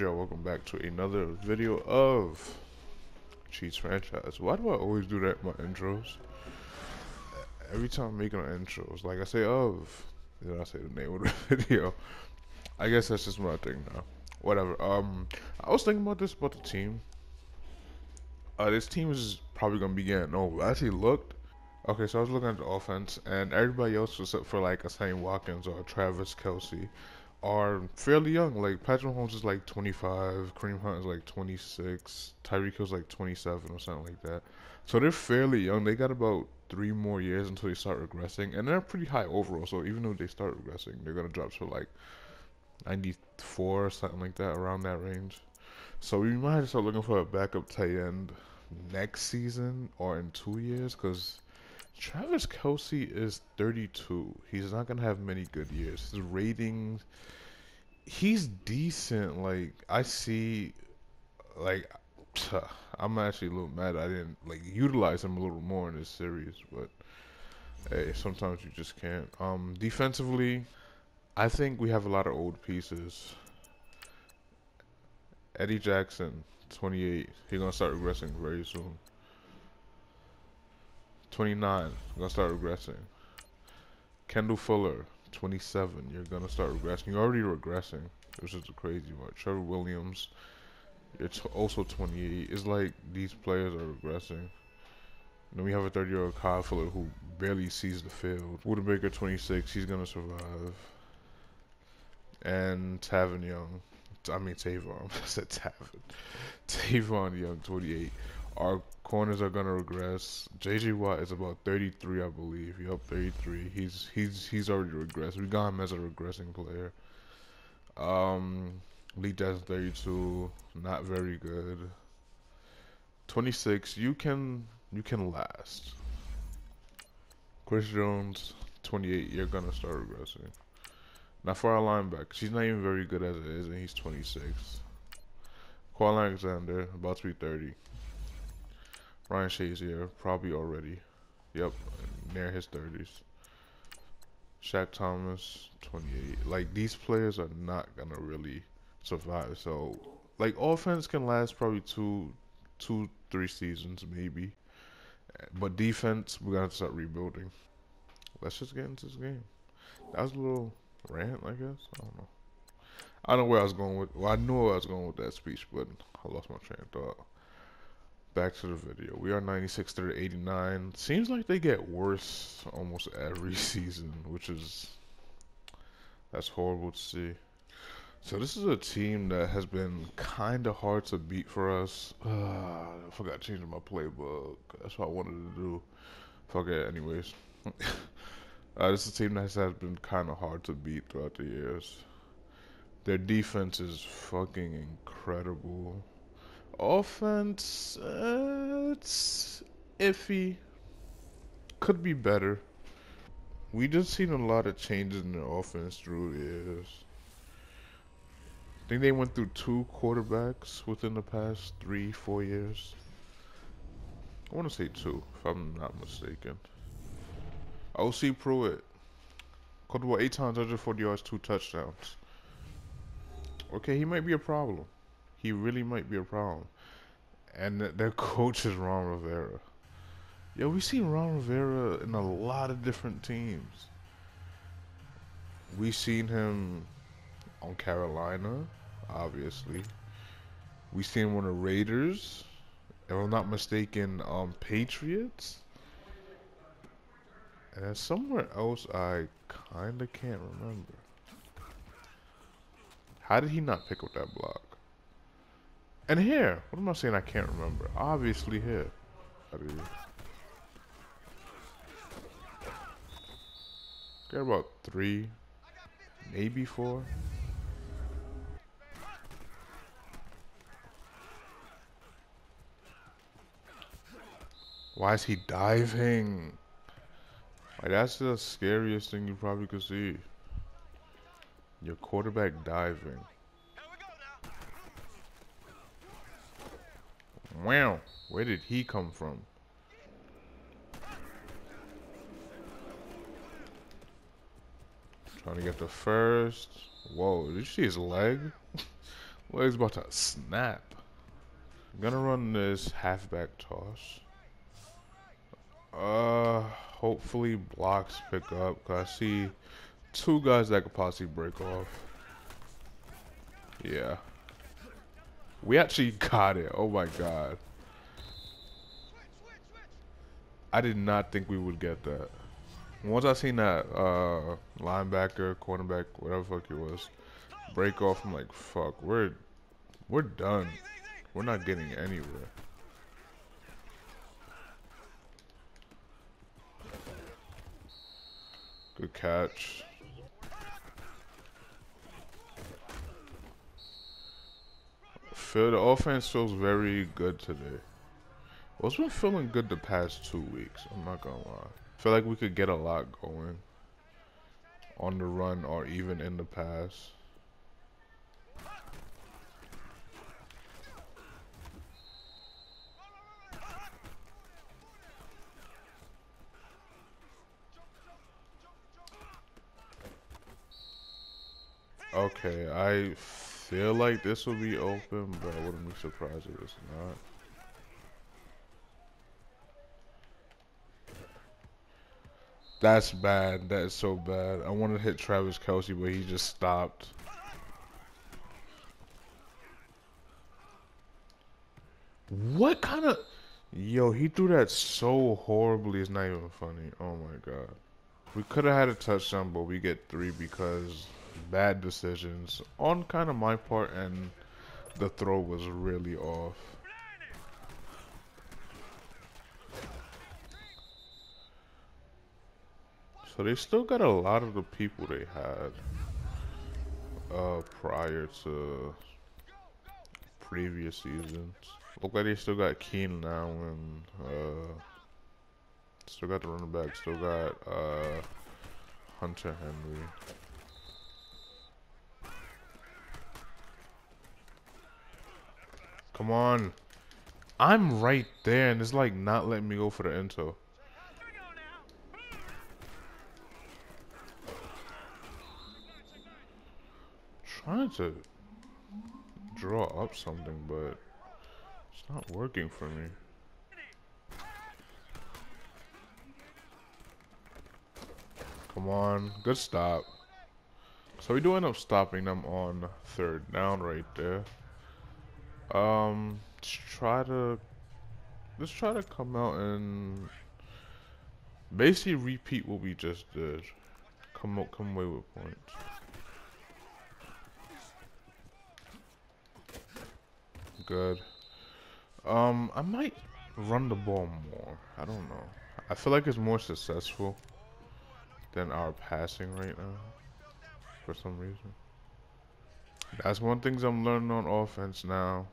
Yo, welcome back to another video of Chiefs Franchise. Why do I always do that in my intros? Every time I'm making an intros, like I say of, then I say the name of the video. I guess that's just my thing now. Whatever. Um, I was thinking about this about the team. Uh, this team is probably gonna be getting old. I actually looked. Okay, so I was looking at the offense, and everybody else except for like a Sammy Watkins or Travis Kelce are fairly young. Like Patrick Mahomes is like 25, Kareem Hunt is like 26, Tyreek Hill's like 27 or something like that. So they're fairly young. They got about three more years until they start regressing, and they're pretty high overall. So even though they start regressing, they're gonna drop to like 94 or something like that, around that range. So we might start looking for a backup tight end next season or in two years, because Travis Kelce is 32. He's not gonna have many good years. His ratings, he's decent. Like I see, like I'm actually a little mad I didn't like utilize him a little more in this series, but hey, sometimes you just can't. Um, defensively, I think we have a lot of old pieces. Eddie Jackson, 28. He's gonna start regressing very soon. 29, gonna start regressing. Kendall Fuller, 27, you're gonna start regressing. You're already regressing, which is a crazy one. Trevor Williams, it's also 28. It's like these players are regressing. then we have a 30 year old Kyle Fuller who barely sees the field. Budda Baker, 26, he's gonna survive. And Tavon Young, I mean Tavon, I said Tavon. Tavon Young, 28. Our corners are gonna regress. JJ Watt is about 33, I believe. Yup, 33. He's he's he's already regressed. We got him as a regressing player. Um, Lee Jackson 32, not very good. 26, you can you can last. Chris Jones, 28, you're gonna start regressing. Now for our linebacker, she's not even very good as it is, and he's 26. Kwon Alexander, about to be 30. Ryan Shazier, probably already. Yep, near his 30s. Shaq Thomas, 28. Like, these players are not going to really survive. So, like, offense can last probably two, two, three seasons, maybe. But defense, we're going to start rebuilding. Let's just get into this game. That was a little rant, I guess. I don't know. I don't know where I was going with. Well, I knew where I was going with that speech, but I lost my train of thought. Back to the video. We are 96 through 89. Seems like they get worse almost every season, which is that's horrible to see. So this is a team that has been kind of hard to beat for us. Uh, I forgot changing my playbook. That's what I wanted to do. Fuck it, anyways. uh, this is a team that has been kind of hard to beat throughout the years. Their defense is fucking incredible. Offense, uh, it's iffy. Could be better. We just seen a lot of changes in the offense through years. I think they went through two quarterbacks within the past three, four years. I want to say two, if I'm not mistaken. OC Pruitt. Caught what, eight times, 140 yards, two touchdowns. Okay, he might be a problem. He really might be a problem. And their coach is Ron Rivera. Yo, we've seen Ron Rivera in a lot of different teams. We've seen him on Carolina, obviously. We've seen him on the Raiders. If I'm not mistaken, um, Patriots. And somewhere else I kinda can't remember. How did he not pick up that block? And here. What am I saying I can't remember? Obviously here. Got about three, maybe four. Why is he diving? Like that's the scariest thing you probably could see. Your quarterback diving. Wow, where did he come from? Trying to get the first. Whoa, did you see his leg? Leg's about to snap. I'm gonna run this halfback toss. Uh, hopefully blocks pick up. Cause I see two guys that could possibly break off. Yeah. We actually got it. Oh my god. I did not think we would get that. Once I seen that uh, linebacker, cornerback, whatever fuck it was, break off, I'm like, fuck, we're we're done. We're not getting anywhere. Good catch. Feel the offense feels very good today. It's been feeling good the past two weeks. I'm not gonna lie. I feel like we could get a lot going on the run or even in the pass. Okay, I feel like this will be open, but I wouldn't be surprised if it's not. That's bad. That is so bad. I wanted to hit Travis Kelce, but he just stopped. What kind of... Yo, he threw that so horribly, it's not even funny. Oh my god. We could have had a touchdown, but we get three because bad decisions on kind of my part and the throw was really off. So they still got a lot of the people they had uh, prior to previous seasons. Look like they still got Keenan and uh, still got the running back, still got uh, Hunter Henry. Come on. I'm right there, and it's like not letting me go for the intel. Trying to draw up something, but it's not working for me. Come on, good stop. So we do end up stopping them on third down right there. Um, let's try to let's try to come out and basically repeat what we just did. Come up, come away with points. Good. Um, I might run the ball more. I don't know. I feel like it's more successful than our passing right now for some reason. That's one things I'm learning on offense now.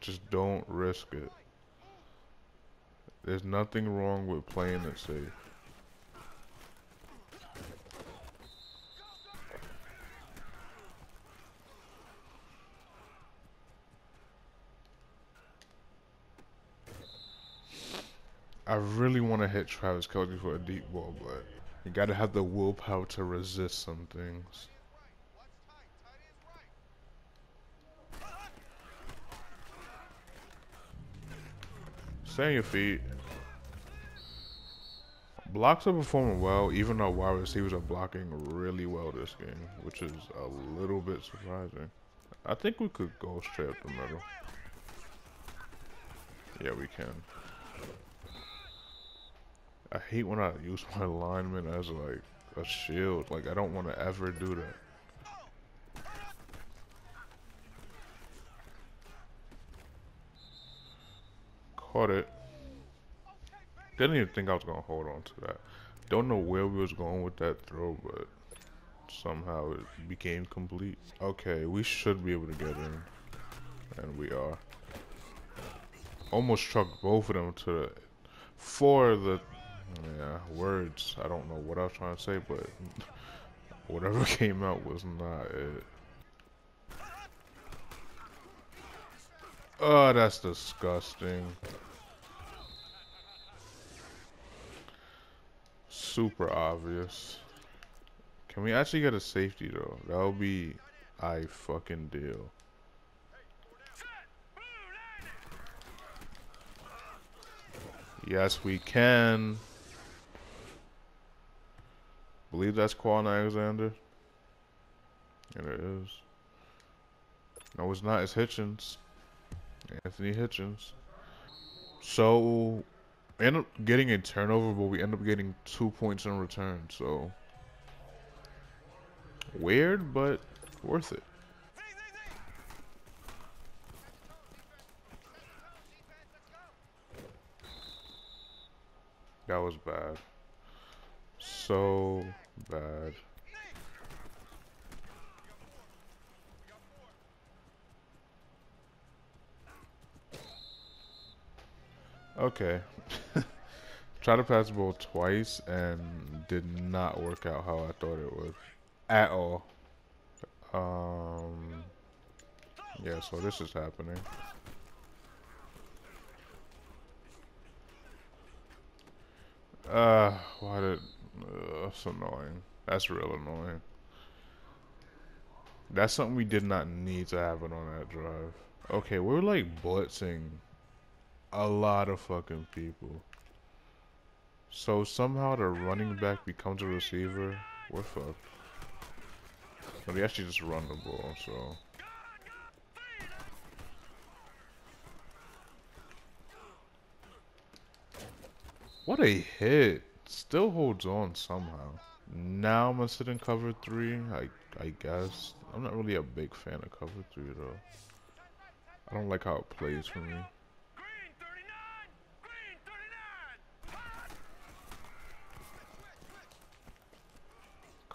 Just don't risk it. There's nothing wrong with playing it safe. I really want to hit Travis Kelce for a deep ball, but you gotta have the willpower to resist some things. Stay on your feet. Blocks are performing well, even though wide receivers are blocking really well this game, which is a little bit surprising. I think we could go straight up the middle. Yeah, we can. I hate when I use my lineman as like a shield. Like, I don't want to ever do that. Caught it. Didn't even think I was gonna hold on to that. Don't know where we was going with that throw, but somehow it became complete. Okay, we should be able to get in. And we are. Almost trucked both of them to the... For the... Yeah, words. I don't know what I was trying to say, but... Whatever came out was not it. Oh, that's disgusting. Super obvious. Can we actually get a safety though? That would be I fucking deal. Yes, we can. Believe that's Kwon Alexander. And it is. No, it's not. It's Hitchens. Anthony Hitchens. So, end up getting a turnover, but we end up getting two points in return. So, weird, but worth it. That was bad. So bad. Okay. Try to pass the ball twice and did not work out how I thought it would. At all. Um, yeah, so this is happening. Uh, why did... Uh, that's annoying. That's real annoying. That's something we did not need to happen on that drive. Okay, we're like blitzing a lot of fucking people. So somehow the running back becomes a receiver. We're fucked. But he actually just run the ball, so. What a hit. Still holds on somehow. Now I'm gonna sit in cover three, I I guess. I'm not really a big fan of cover three though. I don't like how it plays for me.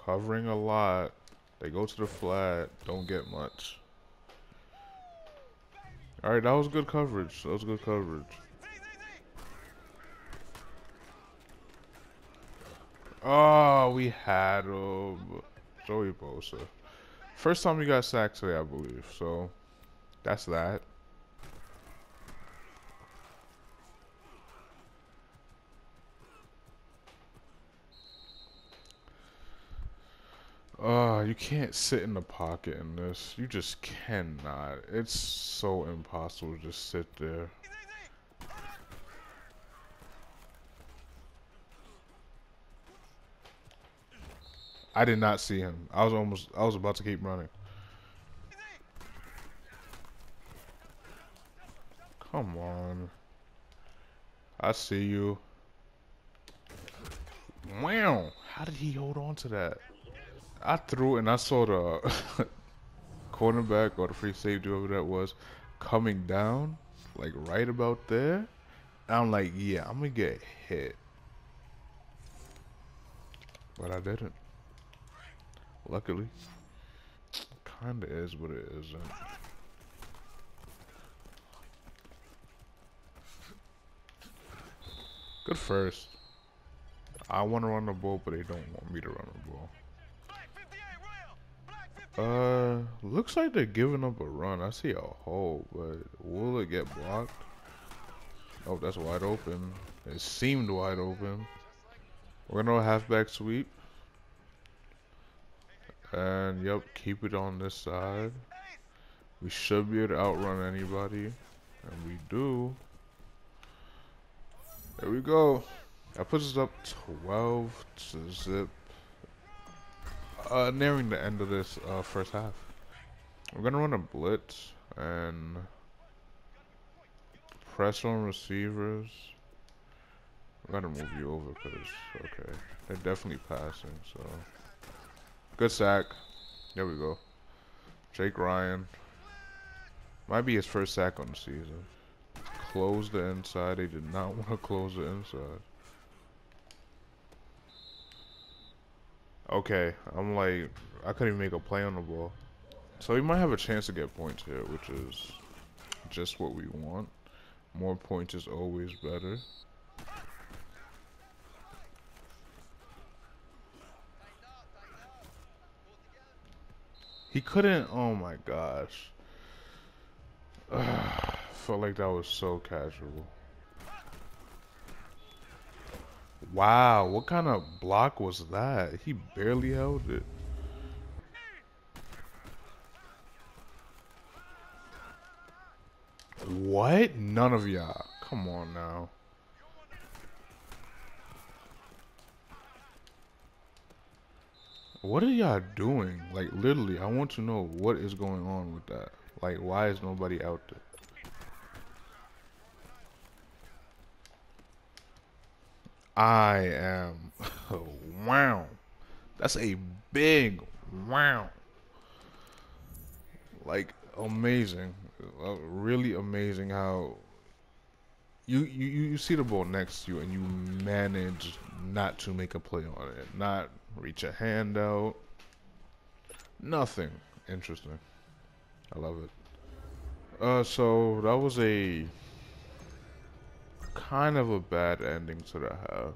Covering a lot. They go to the flat, don't get much. Alright, that was good coverage. That was good coverage. Oh, we had him. Joey Bosa. First time we got sacked today, I believe. So, that's that. Oh, you can't sit in the pocket in this. You just cannot. It's so impossible to just sit there. I did not see him. I was almost, I was about to keep running. Come on. I see you. Wow. How did he hold on to that? I threw and I saw the cornerback or the free safety, whoever that was, coming down, like right about there. I'm like, yeah, I'm gonna get hit. But I didn't. Luckily. Kinda is, but it isn't. Good first. I want to run the ball, but they don't want me to run the ball. Uh, looks like they're giving up a run. I see a hole, but will it get blocked? Oh, that's wide open. It seemed wide open. We're gonna halfback sweep. And yep, keep it on this side. We should be able to outrun anybody. And we do. There we go. That puts us up 12 to zip. Uh, nearing the end of this uh, first half. We're going to run a blitz and press on receivers. I gotta move you over because, okay, they're definitely passing, so. Good sack. There we go. Jake Ryan. Might be his first sack on the season. Close the inside. They did not want to close the inside. Okay, I'm like, I couldn't even make a play on the ball. So we might have a chance to get points here, which is just what we want. More points is always better. He couldn't. Oh my gosh. felt like that was so casual. Wow, what kind of block was that? He barely held it. What? None of y'all. Come on now. What are y'all doing? Like, literally, I want to know what is going on with that. Like, why is nobody out there? I am. wow. That's a big wow. Like, amazing. Uh, really amazing how you, you you see the ball next to you and you manage not to make a play on it, not reach a hand out, nothing interesting. I love it. Uh, so that was a kind of a bad ending to the half.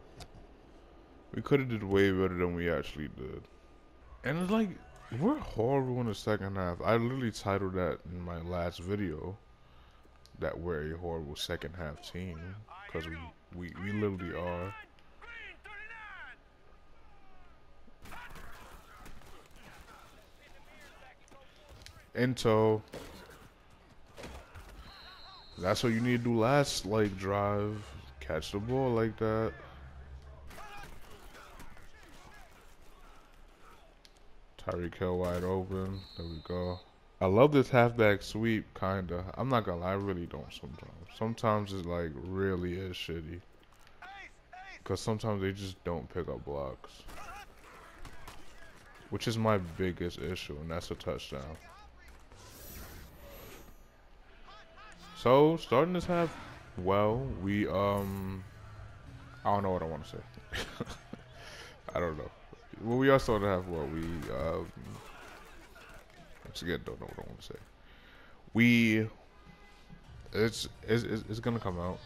We could have did way better than we actually did. And it's like, we're horrible in the second half. I literally titled that in my last video that we're a horrible second half team because we, we, we literally are. Into that's what you need to do last like drive. Catch the ball like that. Tyreek Hill wide open. There we go. I love this halfback sweep, kinda. I'm not gonna lie, I really don't sometimes. Sometimes it's like really is shitty. Cause sometimes they just don't pick up blocks. Which is my biggest issue, and that's a touchdown. So, starting this half well, we, um, I don't know what I want to say. I don't know. Well, we are starting to have well, we, um, once again, don't know what I want to say. We, it's, it's, it's gonna come out.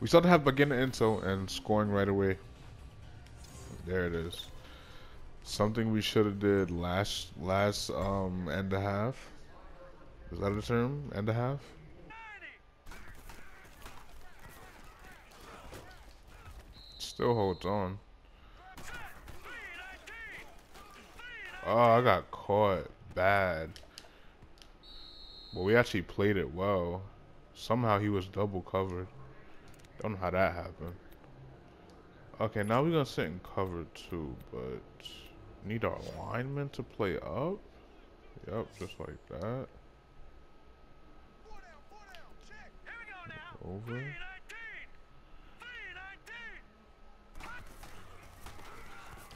We start to have beginner intel and scoring right away. There it is. Something we should have did last, last, um, end a half. Is that a term? End a half? Still holds on. Oh, I got caught bad. But we actually played it well. Somehow he was double covered. Don't know how that happened. Okay, now we're gonna sit in cover too, but need our lineman to play up? Yep, just like that. Over.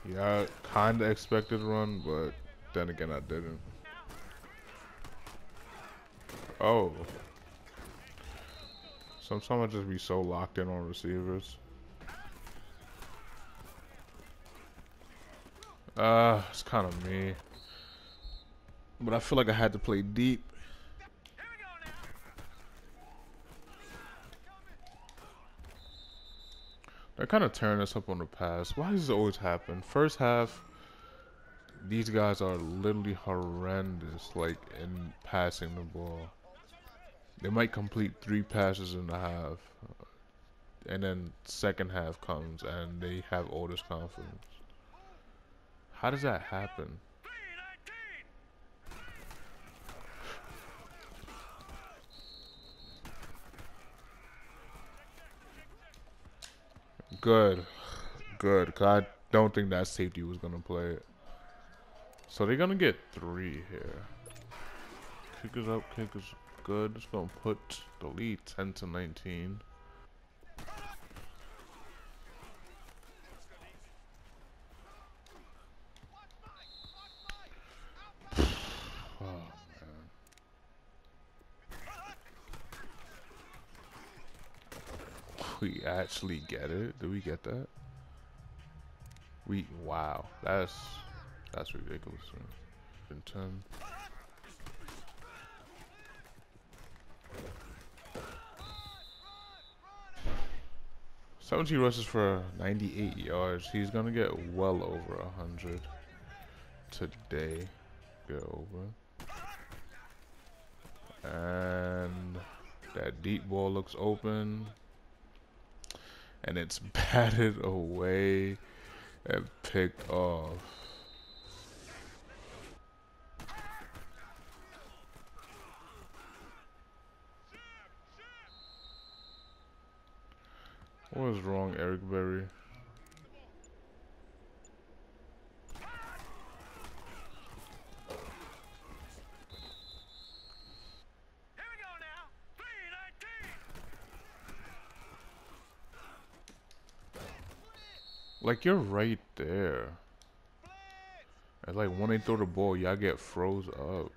Yeah, I kinda expected to run, but then again I didn't. Oh. Sometimes I just be so locked in on receivers. Uh, it's kind of me. But I feel like I had to play deep. They're kind of tearing us up on the pass. Why does it always happen? First half, these guys are literally horrendous, like, in passing the ball. They might complete three passes in the half. And then second half comes and they have all this confidence. How does that happen? Good. Good. Cause I don't think that safety was to play it. So they're to get three here. Kick is up. Kick is good. It's to put the lead 10 to 19. We actually get it? Do we get that? We wow, that's that's ridiculous. In ten. Seventy rushes for 98 yards. He's gonna get well over hundred today. Get over. And that deep ball looks open and it's batted away and picked off. What was wrong, Eric Berry? Like you're right there. And like when they throw the ball, y'all get froze up.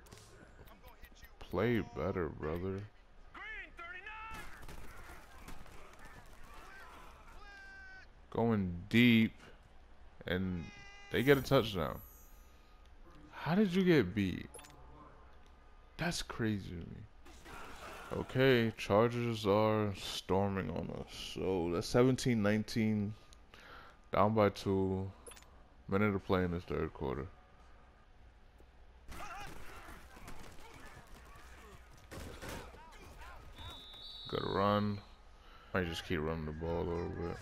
Play better, brother. Going deep, and they get a touchdown. How did you get beat? That's crazy to me. Okay, Chargers are storming on us. So that's 17-19. Down by two. Minute to play in this third quarter. Good run. I just keep running the ball a little bit.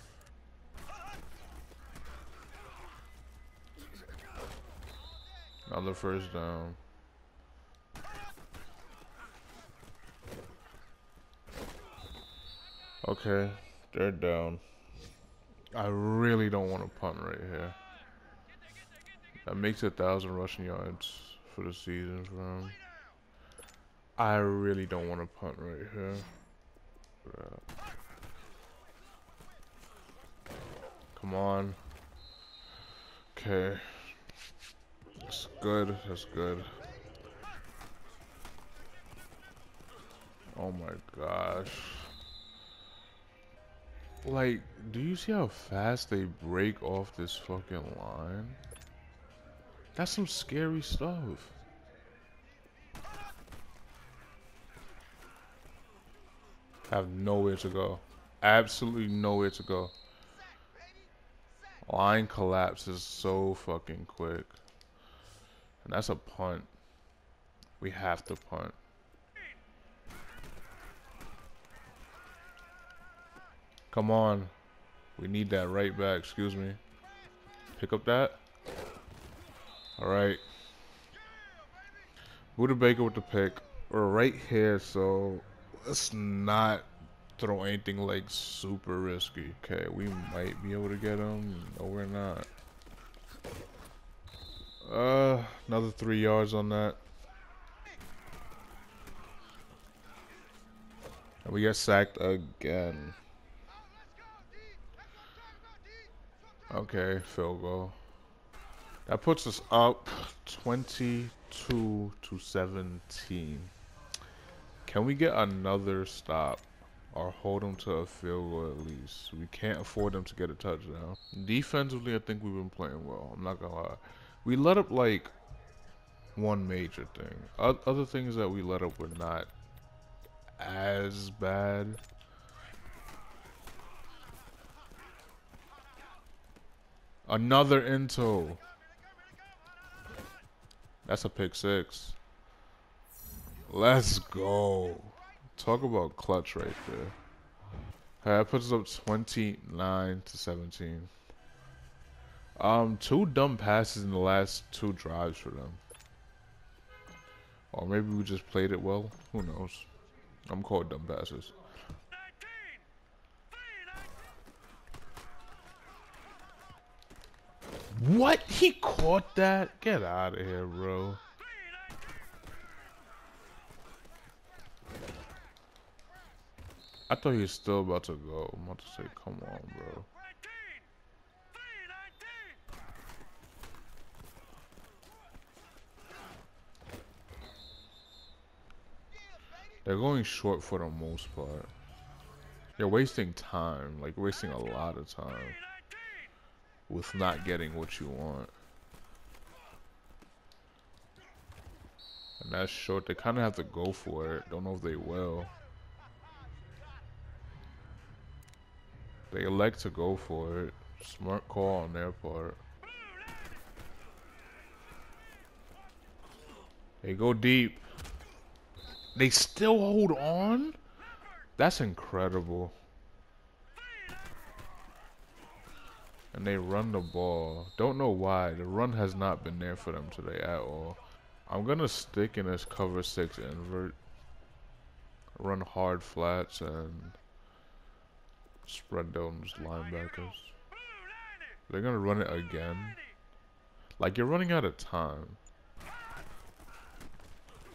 Another first down. Okay, they're down. I really don't want to punt right here. That makes a thousand rushing yards for the season for him. I really don't want to punt right here. Come on. Okay. That's good. That's good. Oh my gosh. Like, do you see how fast they break off this fucking line? That's some scary stuff. Have nowhere to go. Absolutely nowhere to go. Line collapses so fucking quick. And that's a punt. We have to punt. Come on. We need that right back. Excuse me. Pick up that. All right. Budda Baker with the pick. We're right here, so let's not throw anything like super risky. Okay, we might be able to get him. No, we're not. Uh, another three yards on that. And we get sacked again. Okay, field goal. That puts us up 22 to 17. Can we get another stop? Or hold them to a field goal at least. We can't afford them to get a touchdown. Defensively, I think we've been playing well. I'm not gonna lie. We let up like one major thing. Other things that we let up were not as bad. Another into. That's a pick six. Let's go. Talk about clutch right there. That puts us up 29 to 17. Um, two dumb passes in the last two drives for them. Or maybe we just played it well. Who knows? I'm called dumb passes. What? He caught that? Get out of here, bro. I thought he was still about to go. I'm about to say, come on, bro. They're going short for the most part. They're wasting time, like wasting a lot of time with not getting what you want. And that's short. They kind of have to go for it. Don't know if they will. They elect to go for it. Smart call on their part. They go deep. They still hold on? That's incredible. And they run the ball. Don't know why. The run has not been there for them today at all. I'm going to stick in this cover 6 invert. Run hard flats and spread those linebackers. They're going to run it again. Like, you're running out of time.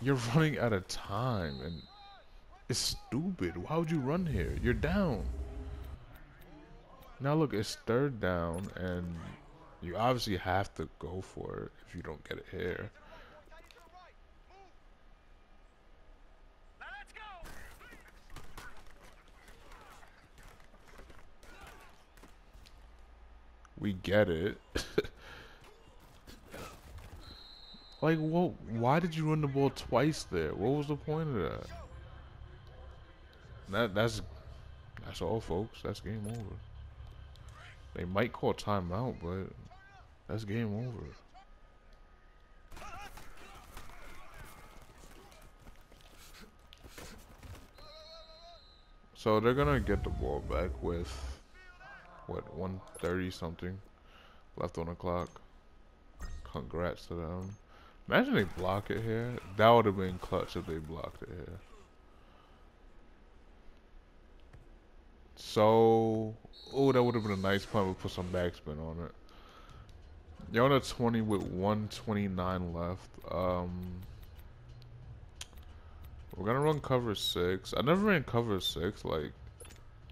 You're running out of time, and it's stupid. Why would you run here? You're down. Now look, it's third down, and you obviously have to go for it if you don't get it here. We get it. like, what? Why did you run the ball twice there? What was the point of that? That that's that's all, folks. That's game over. They might call timeout, but that's game over. So they're gonna get the ball back with what 130 something left on the clock. Congrats to them. Imagine they block it here. That would have been clutch if they blocked it here. So, oh, that would have been a nice punt. We put some backspin on it. You're on a 20 with 129 left. Um, we're gonna run cover six. I never ran cover six like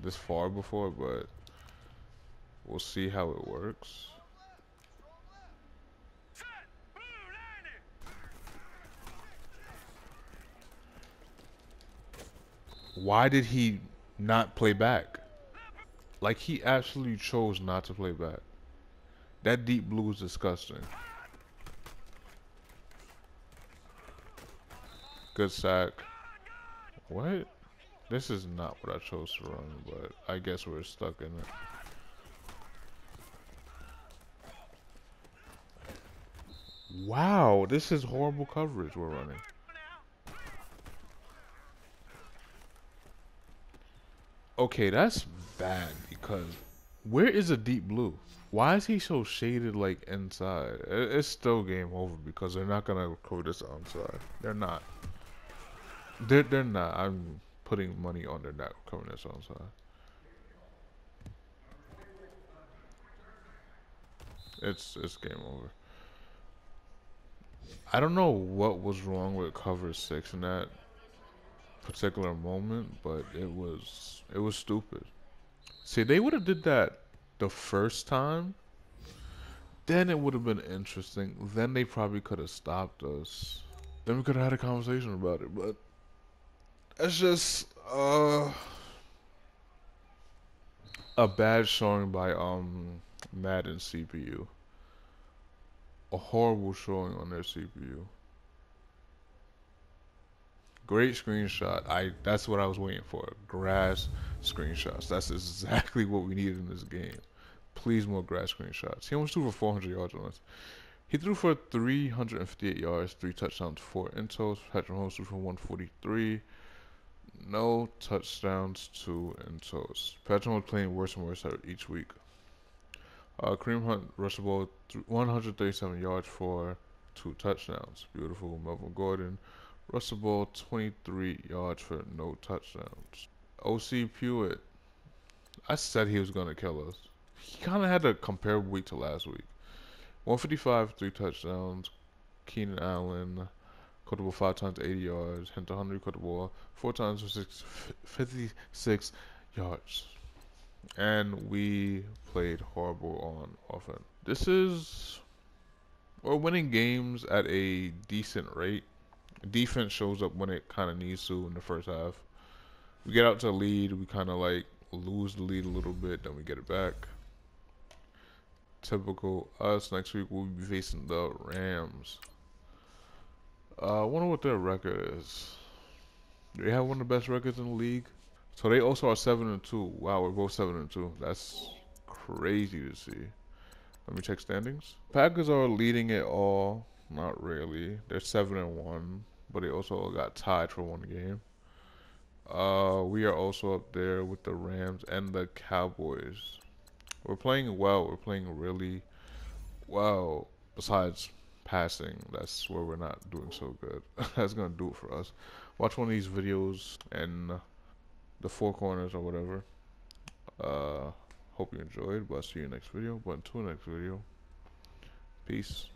this far before, but we'll see how it works. Why did he not play back? Like he absolutely chose not to play back. That deep blue is disgusting. Good sack. What? This is not what I chose to run, but I guess we're stuck in it. Wow, this is horrible coverage we're running. Okay, that's bad because where is a deep blue? Why is he so shaded like inside? It's still game over because they're not gonna cover this onside. They're not. They're they're not. I'm putting money on their not covering this onside. It's it's game over. I don't know what was wrong with cover six in that particular moment, but it was it was stupid. See, they would have did that the first time, then it would have been interesting. Then they probably could have stopped us. Then we could have had a conversation about it. But it's just uh, a bad showing by um Madden CPU. A horrible showing on their CPU. Great screenshot. I that's what I was waiting for. Grass screenshots. That's exactly what we needed in this game. Please more grass screenshots. He almost threw for 400 yards on us. He threw for 358 yards, three touchdowns, four intos. Patrick Mahomes threw for 143. No touchdowns, two intos. Patrick Mahomes playing worse and worse each week. Uh, Kareem Hunt rushed the ball 137 yards for two touchdowns. Beautiful. Melvin Gordon the ball 23 yards for no touchdowns. OC Pewitt. I said he was going to kill us he kind of had a comparable week to last week. 155, three touchdowns. Keenan Allen caught the five times, 80 yards. Hunter Henry caught the ball four times for six, 56 yards. And we played horrible on offense. This is we're winning games at a decent rate. Defense shows up when it kind of needs to in the first half. We get out to a lead, we kind of like lose the lead a little bit, then we get it back typical us. Next week we'll be facing the Rams. Uh, I wonder what their record is. They have one of the best records in the league. So they also are seven and two. Wow, we're both seven and two. That's crazy to see. Let me check standings. Packers are leading it all. Not really. They're seven and one, but they also got tied for one game. Uh, we are also up there with the Rams and the Cowboys. We're playing well. We're playing really well. Besides passing, that's where we're not doing so good. that's gonna do it for us. Watch one of these videos and the four corners or whatever. Uh, hope you enjoyed. But I'll see you next video. But until next video, peace.